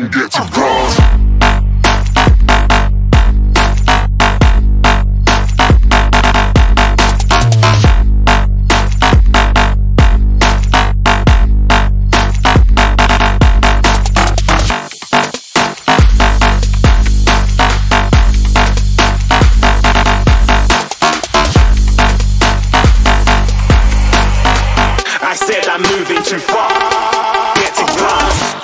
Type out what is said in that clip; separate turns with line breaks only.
get. I said I'm moving too far. Getting lost.